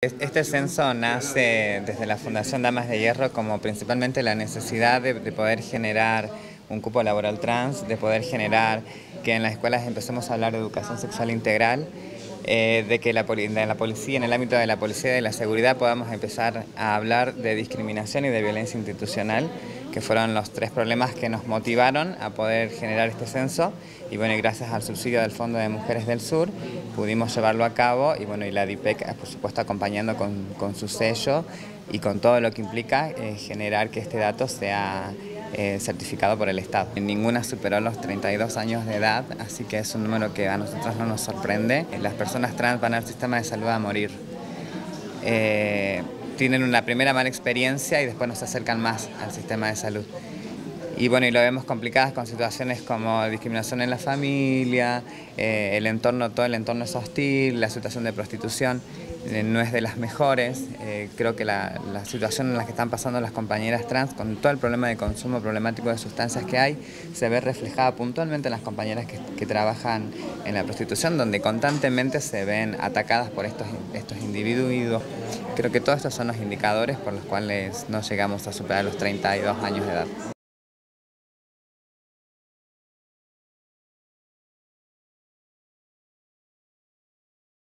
Este censo nace desde la Fundación Damas de Hierro como principalmente la necesidad de, poder generar un cupo laboral trans, de poder generar que en las escuelas empecemos a hablar de educación sexual integral, eh, de que la, de la policía, en el ámbito de la policía y de la seguridad podamos empezar a hablar de discriminación y de violencia institucional que fueron los tres problemas que nos motivaron a poder generar este censo. Y bueno, gracias al subsidio del Fondo de Mujeres del Sur pudimos llevarlo a cabo y bueno, y la DIPEC por supuesto acompañando con, su sello y con todo lo que implica eh, generar que este dato sea eh, certificado por el Estado. Ninguna superó los 32 años de edad, así que es un número que a nosotros no nos sorprende. Las personas trans van al sistema de salud a morir. Eh, tienen una primera mala experiencia y después nos acercan más al sistema de salud. Y bueno, y lo vemos complicadas con situaciones como discriminación en la familia, eh, el entorno, todo el entorno es hostil, la situación de prostitución. Eh, no es de las mejores. Eh, creo que la, situación en la que están pasando las compañeras trans, con todo el problema de consumo problemático de sustancias que hay, se ve reflejada puntualmente en las compañeras que, trabajan en la prostitución, donde constantemente se ven atacadas por estos, estos individuos. Creo que todos estos son los indicadores por los cuales no llegamos a superar los 32 años de edad.